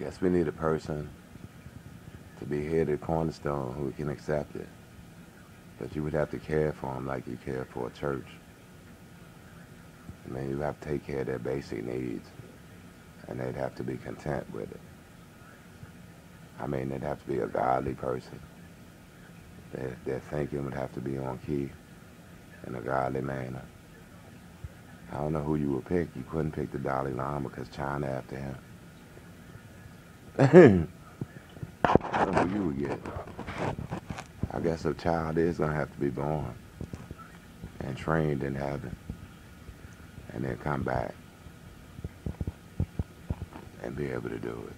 Guess we need a person to be here at Cornerstone who can accept it. But you would have to care for them like you care for a church. I mean, you have to take care of their basic needs, and they'd have to be content with it. I mean, they'd have to be a godly person. Their, their thinking would have to be on key in a godly manner. I don't know who you would pick. You couldn't pick the Dalai Lama because China after him. You get. I guess a child is going to have to be born and trained in heaven and then come back and be able to do it.